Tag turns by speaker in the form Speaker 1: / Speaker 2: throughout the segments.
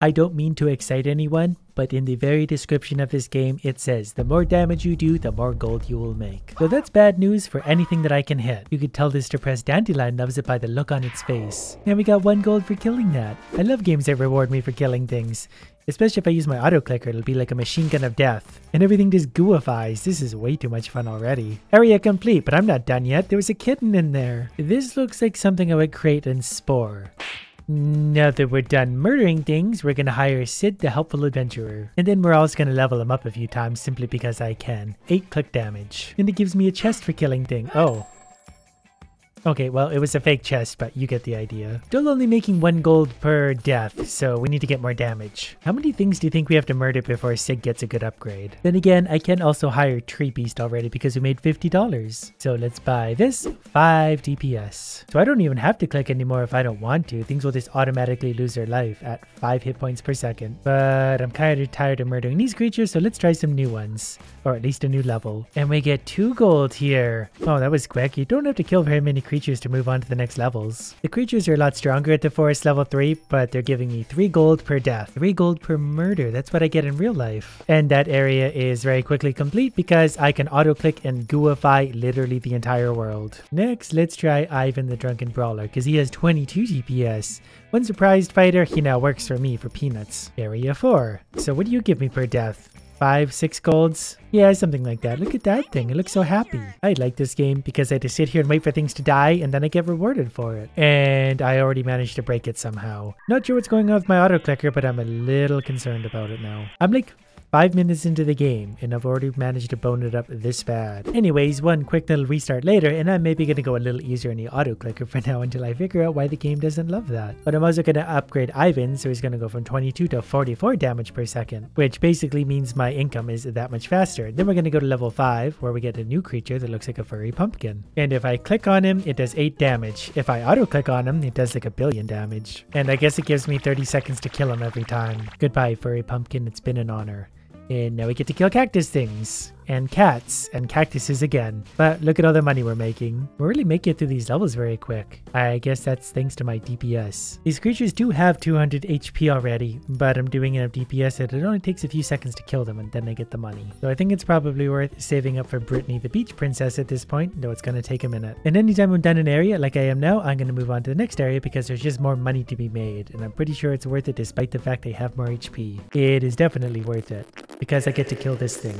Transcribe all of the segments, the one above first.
Speaker 1: I don't mean to excite anyone, but in the very description of this game, it says the more damage you do, the more gold you will make. So that's bad news for anything that I can hit. You could tell this depressed dandelion loves it by the look on its face. And we got one gold for killing that. I love games that reward me for killing things. Especially if I use my auto clicker, it'll be like a machine gun of death. And everything just gooifies. This is way too much fun already. Area complete, but I'm not done yet. There was a kitten in there. This looks like something I would create in Spore. Now that we're done murdering things, we're gonna hire Cid the helpful adventurer. And then we're also gonna level him up a few times simply because I can. 8 click damage. And it gives me a chest for killing things. Oh, Okay, well, it was a fake chest, but you get the idea. Still only making one gold per death, so we need to get more damage. How many things do you think we have to murder before Cid gets a good upgrade? Then again, I can also hire Treebeast already because we made $50. So let's buy this, 5 DPS. So I don't even have to click anymore if I don't want to. Things will just automatically lose their life at 5 hit points per second. But I'm kind of tired of murdering these creatures, so let's try some new ones. Or at least a new level. And we get 2 gold here. Oh, that was quick. You don't have to kill very many creatures to move on to the next levels. The creatures are a lot stronger at the forest level 3, but they're giving me 3 gold per death, 3 gold per murder. That's what I get in real life. And that area is very quickly complete because I can auto-click and gooify literally the entire world. Next, let's try Ivan the Drunken Brawler because he has 22 DPS. One surprised fighter, he now works for me for peanuts. Area 4. So what do you give me per death? Five, six golds. Yeah, something like that. Look at that thing. It looks so happy. I like this game because I had to sit here and wait for things to die and then I get rewarded for it. And I already managed to break it somehow. Not sure what's going on with my auto clicker, but I'm a little concerned about it now. I'm like Five minutes into the game, and I've already managed to bone it up this bad. Anyways, one quick little restart later, and I'm maybe gonna go a little easier in the auto clicker for now until I figure out why the game doesn't love that. But I'm also gonna upgrade Ivan, so he's gonna go from 22 to 44 damage per second, which basically means my income is that much faster. Then we're gonna go to level 5, where we get a new creature that looks like a furry pumpkin. And if I click on him, it does 8 damage. If I auto click on him, it does like a billion damage. And I guess it gives me 30 seconds to kill him every time. Goodbye, furry pumpkin, it's been an honor. And now we get to kill cactus things and cats and cactuses again. But look at all the money we're making. We're really making it through these levels very quick. I guess that's thanks to my DPS. These creatures do have 200 HP already, but I'm doing enough DPS that it only takes a few seconds to kill them and then I get the money. So I think it's probably worth saving up for Brittany the Beach Princess at this point, though it's going to take a minute. And anytime I'm done an area like I am now, I'm going to move on to the next area because there's just more money to be made. And I'm pretty sure it's worth it despite the fact they have more HP. It is definitely worth it because I get to kill this thing.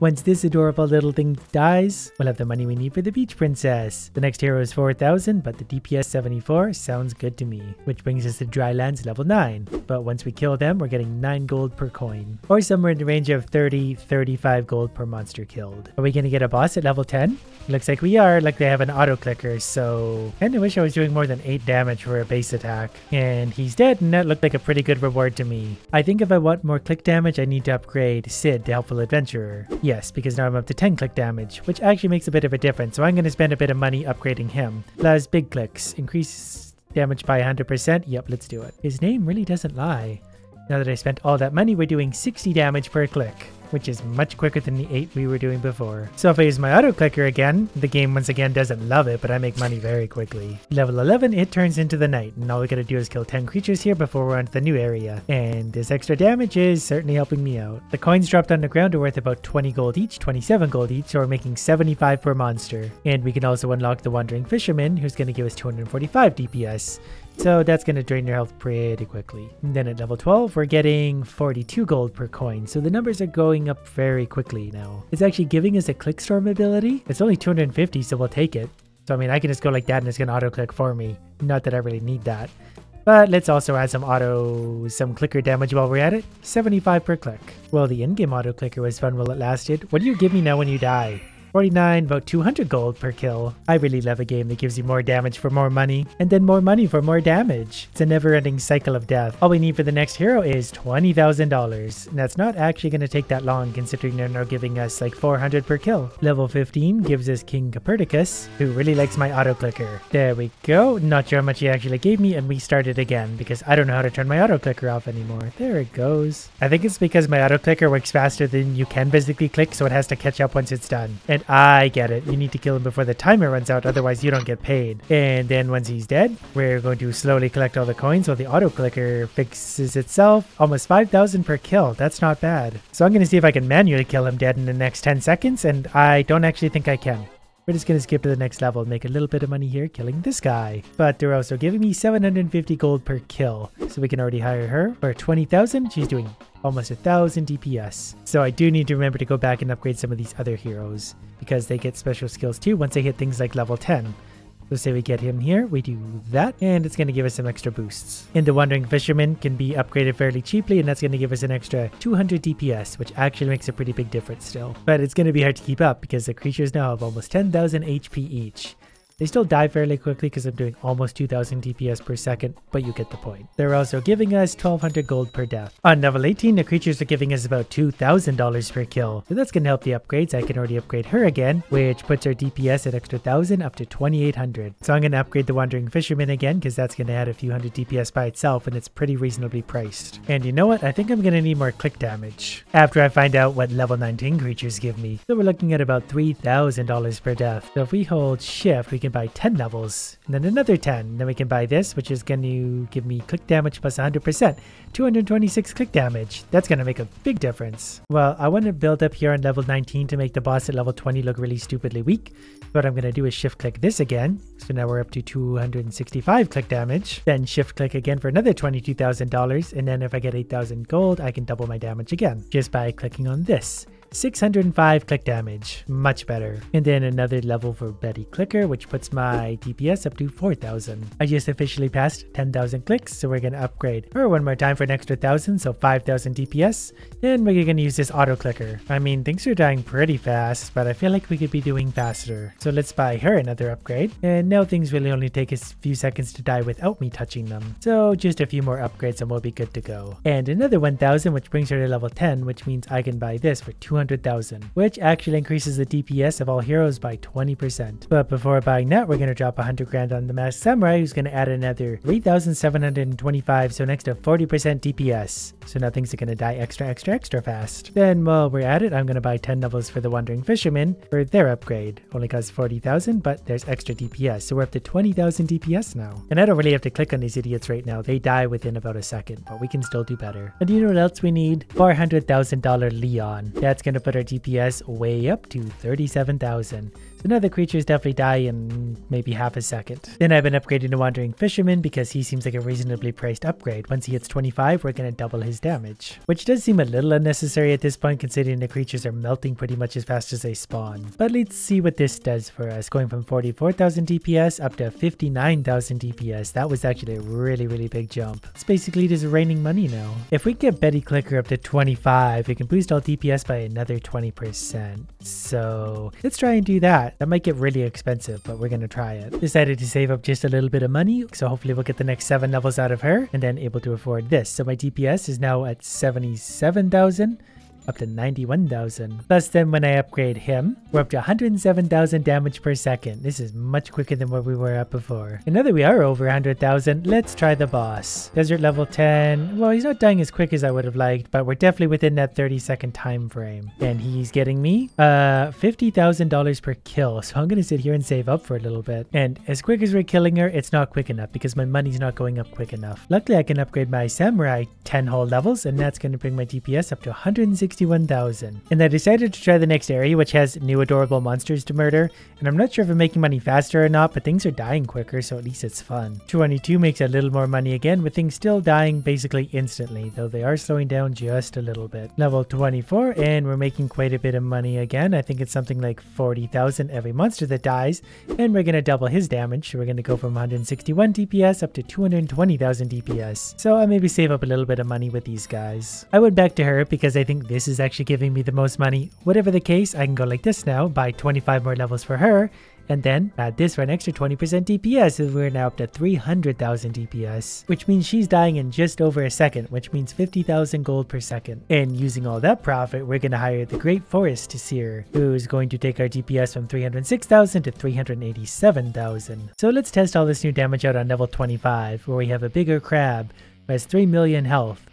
Speaker 1: Once this adorable little thing dies, we'll have the money we need for the Beach Princess. The next hero is 4000, but the DPS 74 sounds good to me. Which brings us to Drylands level 9. But once we kill them, we're getting 9 gold per coin. Or somewhere in the range of 30, 35 gold per monster killed. Are we gonna get a boss at level 10? Looks like we are, like they have an auto clicker, so... Kinda wish I was doing more than 8 damage for a base attack. And he's dead, and that looked like a pretty good reward to me. I think if I want more click damage, I need to upgrade Cid, the helpful adventurer. Yes, because now I'm up to 10 click damage, which actually makes a bit of a difference, so I'm to spend a bit of money upgrading him. Plus big clicks, increase damage by 100%, yep, let's do it. His name really doesn't lie. Now that I spent all that money, we're doing 60 damage per click which is much quicker than the 8 we were doing before. So if I use my auto clicker again, the game once again doesn't love it, but I make money very quickly. Level 11, it turns into the night, and all we gotta do is kill 10 creatures here before we're on to the new area. And this extra damage is certainly helping me out. The coins dropped on the ground are worth about 20 gold each, 27 gold each, so we're making 75 per monster. And we can also unlock the Wandering Fisherman, who's gonna give us 245 DPS. So that's going to drain your health pretty quickly. And then at level 12, we're getting 42 gold per coin. So the numbers are going up very quickly now. It's actually giving us a clickstorm ability. It's only 250, so we'll take it. So I mean, I can just go like that and it's going to auto click for me. Not that I really need that. But let's also add some auto, some clicker damage while we're at it. 75 per click. Well, the in-game auto clicker was fun while it lasted. What do you give me now when you die? 49, about 200 gold per kill. I really love a game that gives you more damage for more money, and then more money for more damage. It's a never-ending cycle of death. All we need for the next hero is $20,000, and that's not actually going to take that long considering they're now giving us like 400 per kill. Level 15 gives us King Copernicus, who really likes my auto clicker. There we go. Not sure how much he actually gave me, and we started again because I don't know how to turn my auto clicker off anymore. There it goes. I think it's because my auto clicker works faster than you can physically click, so it has to catch up once it's done. And I get it. You need to kill him before the timer runs out, otherwise you don't get paid. And then once he's dead, we're going to slowly collect all the coins while the auto clicker fixes itself. Almost 5,000 per kill. That's not bad. So I'm going to see if I can manually kill him dead in the next 10 seconds, and I don't actually think I can. We're just to skip to the next level and make a little bit of money here killing this guy. But they're also giving me 750 gold per kill. So we can already hire her for 20,000. She's doing almost a thousand DPS. So I do need to remember to go back and upgrade some of these other heroes because they get special skills too once they hit things like level 10. So say we get him here, we do that, and it's going to give us some extra boosts. And the Wandering Fisherman can be upgraded fairly cheaply, and that's going to give us an extra 200 DPS, which actually makes a pretty big difference still. But it's going to be hard to keep up because the creatures now have almost 10,000 HP each. They still die fairly quickly because I'm doing almost 2000 DPS per second, but you get the point. They're also giving us 1200 gold per death. On level 18, the creatures are giving us about $2,000 per kill. So that's going to help the upgrades. I can already upgrade her again, which puts our DPS at extra 1000 up to 2800. So I'm going to upgrade the Wandering Fisherman again because that's going to add a few hundred DPS by itself and it's pretty reasonably priced. And you know what? I think I'm going to need more click damage after I find out what level 19 creatures give me. So we're looking at about $3,000 per death. So if we hold shift, we can buy 10 levels, and then another 10. Then we can buy this, which is going to give me click damage plus 100%. 226 click damage. That's going to make a big difference. Well, I want to build up here on level 19 to make the boss at level 20 look really stupidly weak. What I'm going to do is shift click this again. So now we're up to 265 click damage. Then shift click again for another $22,000. And then if I get 8,000 gold, I can double my damage again just by clicking on this. 605 click damage, much better. And then another level for Betty Clicker, which puts my DPS up to 4000. I just officially passed 10,000 clicks, so we're gonna upgrade her one more time for an extra 1000, so 5000 DPS. Then we're gonna use this auto clicker. I mean, things are dying pretty fast, but I feel like we could be doing faster. So let's buy her another upgrade. And now things really only take a few seconds to die without me touching them. So just a few more upgrades and we'll be good to go. And another 1000, which brings her to level 10, which means I can buy this for 200 200,000, which actually increases the DPS of all heroes by 20%. But before buying that, we're going to drop 100 grand on the Masked Samurai, who's going to add another 3,725, so next to 40% DPS. So now things are going to die extra, extra, extra fast. Then while we're at it, I'm going to buy 10 levels for the Wandering Fisherman for their upgrade. Only costs 40,000, but there's extra DPS, so we're up to 20,000 DPS now. And I don't really have to click on these idiots right now. They die within about a second, but we can still do better. And you know what else we need? $400,000 Leon. That's going to put our DPS way up to 37,000. Another creatures definitely die in maybe half a second. Then I've been upgrading to Wandering Fisherman because he seems like a reasonably priced upgrade. Once he hits 25, we're going to double his damage. Which does seem a little unnecessary at this point considering the creatures are melting pretty much as fast as they spawn. But let's see what this does for us. Going from 44,000 DPS up to 59,000 DPS. That was actually a really, really big jump. It's basically just raining money now. If we get Betty Clicker up to 25, we can boost all DPS by another 20%. So let's try and do that. Might get really expensive, but we're gonna try it. Decided to save up just a little bit of money, so hopefully we'll get the next seven levels out of her, and then able to afford this. So my DPS is now at 77,000 up to 91,000. Plus then when I upgrade him, we're up to 107,000 damage per second. This is much quicker than where we were at before. And now that we are over 100,000, let's try the boss. Desert level 10. Well, he's not dying as quick as I would have liked, but we're definitely within that 30 second time frame. And he's getting me uh $50,000 per kill. So I'm going to sit here and save up for a little bit. And as quick as we're killing her, it's not quick enough because my money's not going up quick enough. Luckily, I can upgrade my samurai 10 whole levels and that's going to bring my DPS up to 160 61,000. And I decided to try the next area, which has new adorable monsters to murder. And I'm not sure if I'm making money faster or not, but things are dying quicker, so at least it's fun. 22 makes a little more money again, with things still dying basically instantly, though they are slowing down just a little bit. Level 24, and we're making quite a bit of money again. I think it's something like 40,000 every monster that dies, and we're to double his damage. We're to go from 161 DPS up to 220,000 DPS. So I maybe save up a little bit of money with these guys. I went back to her because I think this this is actually giving me the most money. Whatever the case, I can go like this now, buy 25 more levels for her, and then add this for an extra 20% DPS, so we're now up to 300,000 DPS, which means she's dying in just over a second, which means 50,000 gold per second. And using all that profit, we're going to hire the Great Forest Seer, who's going to take our DPS from 306,000 to 387,000. So let's test all this new damage out on level 25, where we have a bigger crab who has 3 million health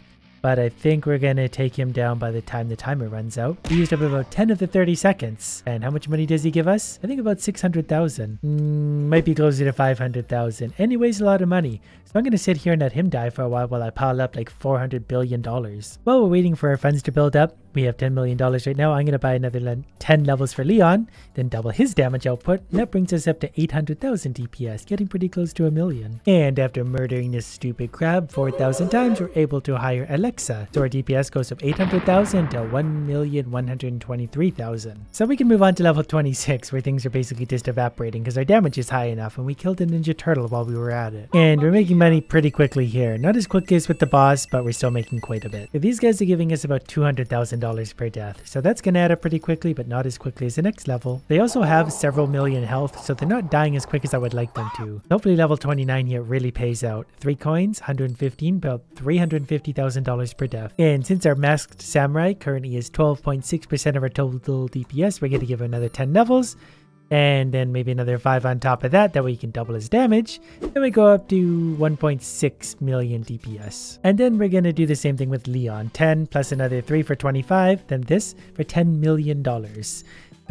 Speaker 1: but I think we're gonna take him down by the time the timer runs out. We used up about 10 of the 30 seconds. And how much money does he give us? I think about 600,000. Mm, might be closer to 500,000. Anyways, a lot of money. So I'm gonna sit here and let him die for a while while I pile up like 400 billion dollars. While we're waiting for our funds to build up, we have $10 million right now. I'm going to buy another 10 levels for Leon, then double his damage output. And that brings us up to 800,000 DPS, getting pretty close to a million. And after murdering this stupid crab 4,000 times, we're able to hire Alexa. So our DPS goes from 800,000 to 1,123,000. So we can move on to level 26, where things are basically just evaporating because our damage is high enough and we killed a Ninja Turtle while we were at it. And we're making money pretty quickly here. Not as quick as with the boss, but we're still making quite a bit. These guys are giving us about 200,000 $1,000 per death. So that's going to add up pretty quickly, but not as quickly as the next level. They also have several million health, so they're not dying as quick as I would like them to. Hopefully level 29 here really pays out. 3 coins, 115, about $350,000 per death. And since our Masked Samurai currently is 12.6% of our total DPS, we're going to give another 10 levels and then maybe another 5 on top of that, that way you can double his damage. Then we go up to 1.6 million DPS. And then we're to do the same thing with Leon, 10 plus another 3 for 25, then this for $10 million.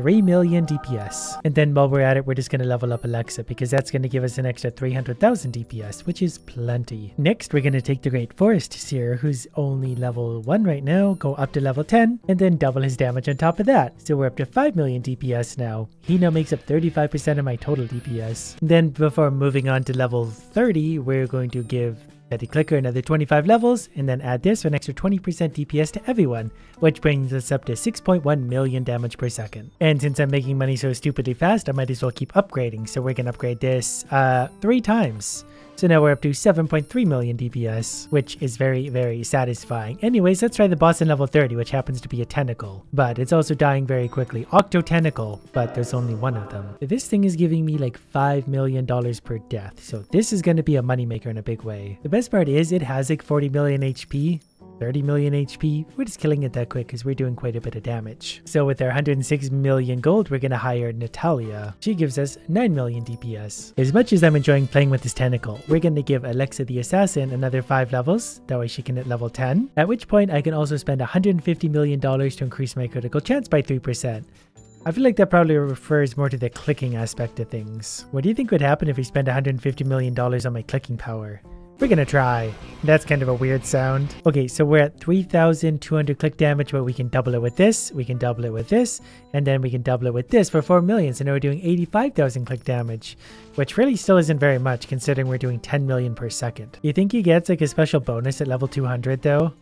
Speaker 1: 3 million DPS. And then while we're at it, we're just going to level up Alexa because that's going to give us an extra 300,000 DPS, which is plenty. Next, we're going to take the Great Forest Seer, who's only level 1 right now, go up to level 10, and then double his damage on top of that. So we're up to 5 million DPS now. He now makes up 35% of my total DPS. Then before moving on to level 30, we're going to give Betty Clicker another 25 levels, and then add this for an extra 20% DPS to everyone, which brings us up to 6.1 million damage per second. And since I'm making money so stupidly fast, I might as well keep upgrading, so we're gonna upgrade this uh, three times. So now we're up to 7.3 million DPS, which is very, very satisfying. Anyways, let's try the boss in level 30, which happens to be a tentacle. But it's also dying very quickly. Octo Tentacle, but there's only one of them. This thing is giving me like $5 million per death, so this is going to be a moneymaker in a big way. The best part is it has like 40 million HP, 30 million HP, we're just killing it that quick because we're doing quite a bit of damage. So with our 106 million gold, we're going to hire Natalia. She gives us 9 million DPS. As much as I'm enjoying playing with this tentacle, we're going to give Alexa the Assassin another 5 levels, that way she can hit level 10. At which point I can also spend 150 million dollars to increase my critical chance by 3%. I feel like that probably refers more to the clicking aspect of things. What do you think would happen if we spend $150 million on my clicking power? We're gonna try. That's kind of a weird sound. Okay, so we're at 3,200 click damage, but we can double it with this, we can double it with this, and then we can double it with this for 4 million. So now we're doing 85,000 click damage, which really still isn't very much considering we're doing 10 million per second. You think he gets like a special bonus at level 200 though?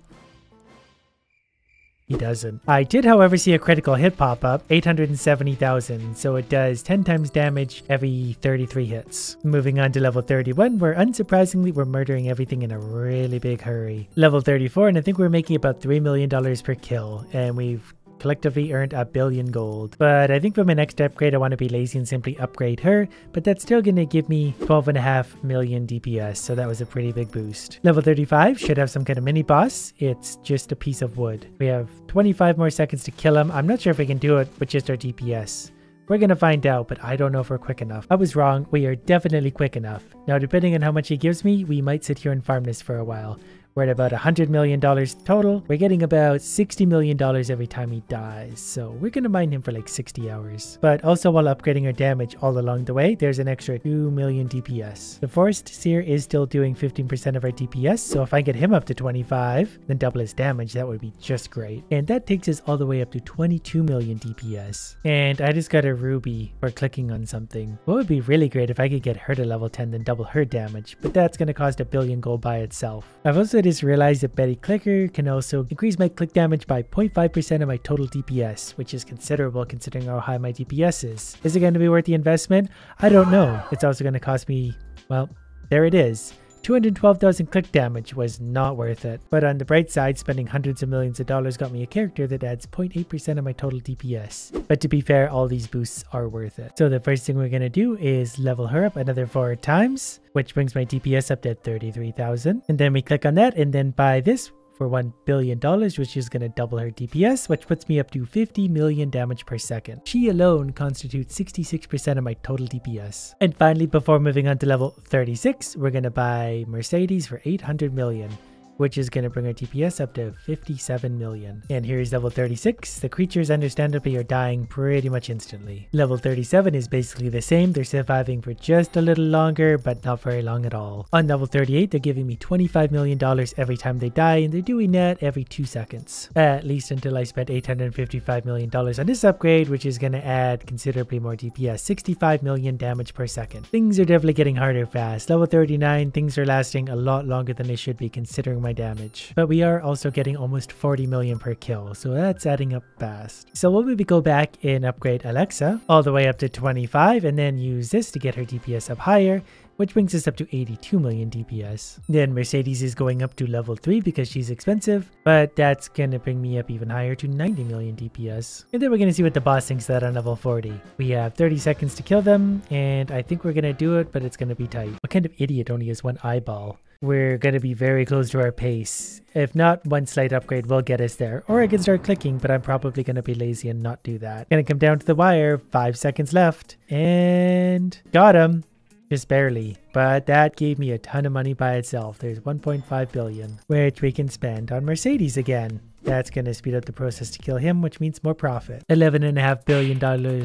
Speaker 1: He doesn't. I did, however, see a critical hit pop up, 870,000, so it does 10 times damage every 33 hits. Moving on to level 31, where unsurprisingly we're murdering everything in a really big hurry. Level 34, and I think we're making about $3 million per kill, and we've collectively earned a billion gold. But I think for my next upgrade, I want to be lazy and simply upgrade her, but that's still going to give me 12.5 million DPS, so that was a pretty big boost. Level 35 should have some kind of mini boss. It's just a piece of wood. We have 25 more seconds to kill him. I'm not sure if we can do it with just our DPS. We're gonna find out, but I don't know if we're quick enough. I was wrong, we are definitely quick enough. Now depending on how much he gives me, we might sit here and farm this for a while. We're at about $100 million total. We're getting about $60 million every time he dies, so we're gonna mine him for like 60 hours. But also while upgrading our damage all along the way, there's an extra 2 million DPS. The Forest Seer is still doing 15% of our DPS, so if I get him up to 25, then double his damage, that would be just great. And that takes us all the way up to 22 million DPS. And I just got a ruby for clicking on something. What would be really great if I could get her to level 10 then double her damage, but that's gonna cost a billion gold by itself. I've also just realized that Betty Clicker can also increase my click damage by 0.5% of my total DPS, which is considerable considering how high my DPS is. Is it going to be worth the investment? I don't know. It's also going to cost me, well, there it is. 212,000 click damage was not worth it. But on the bright side, spending hundreds of millions of dollars got me a character that adds 0.8% of my total DPS. But to be fair, all these boosts are worth it. So the first thing we're to do is level her up another 4 times, which brings my DPS up to 33,000. And then we click on that and then buy this for $1 billion, which is going to double her DPS, which puts me up to 50 million damage per second. She alone constitutes 66% of my total DPS. And finally, before moving on to level 36, we're going to buy Mercedes for 800 million. Which is going to bring our DPS up to 57 million. And here's level 36. The creatures understandably are dying pretty much instantly. Level 37 is basically the same. They're surviving for just a little longer, but not very long at all. On level 38, they're giving me $25 million every time they die, and they're doing that every two seconds. At least until I spent $855 million on this upgrade, which is going to add considerably more DPS, 65 million damage per second. Things are definitely getting harder fast. Level 39, things are lasting a lot longer than they should be considering my damage. But we are also getting almost 40 million per kill, so that's adding up fast. So we'll maybe go back and upgrade Alexa all the way up to 25 and then use this to get her DPS up higher which brings us up to 82 million DPS. Then Mercedes is going up to level 3 because she's expensive, but that's gonna bring me up even higher to 90 million DPS. And then we're gonna see what the boss thinks that on level 40. We have 30 seconds to kill them, and I think we're gonna do it, but it's gonna be tight. What kind of idiot only has one eyeball? We're going to be very close to our pace. If not, one slight upgrade will get us there. Or I can start clicking, but I'm probably going to be lazy and not do that. Gonna come down to the wire, five seconds left, and got him. Just barely, but that gave me a ton of money by itself. There's 1.5 billion, which we can spend on Mercedes again. That's going to speed up the process to kill him, which means more profit. $11.5 billion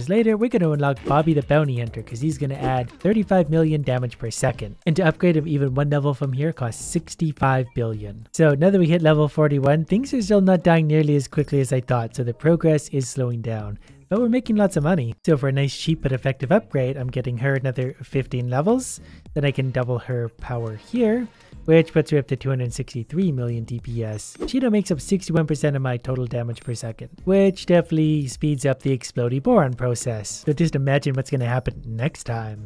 Speaker 1: later, we're going to unlock Bobby the Bounty Hunter because he's going to add 35 million damage per second. And to upgrade him even one level from here costs 65 billion. So now that we hit level 41, things are still not dying nearly as quickly as I thought, so the progress is slowing down but we're making lots of money. So for a nice cheap but effective upgrade, I'm getting her another 15 levels. Then I can double her power here, which puts her up to 263 million DPS. Cheeto makes up 61% of my total damage per second, which definitely speeds up the explodey boron process. So just imagine what's to happen next time.